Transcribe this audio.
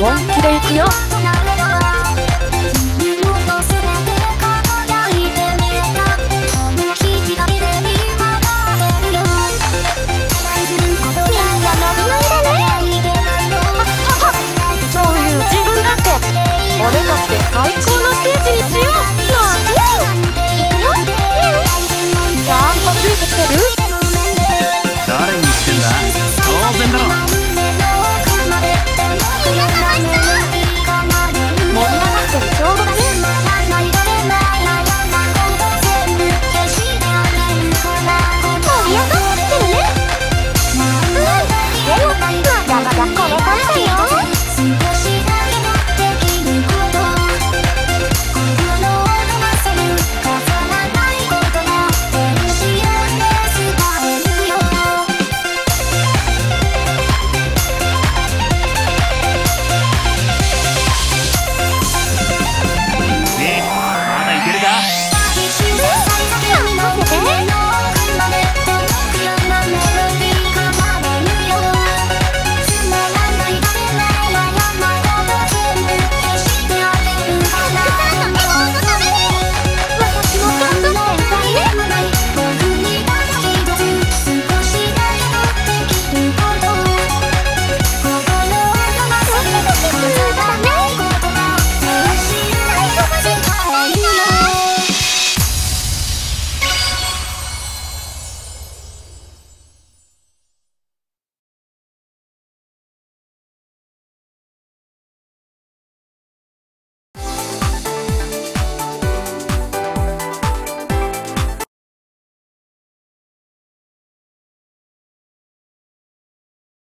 本気で行くよ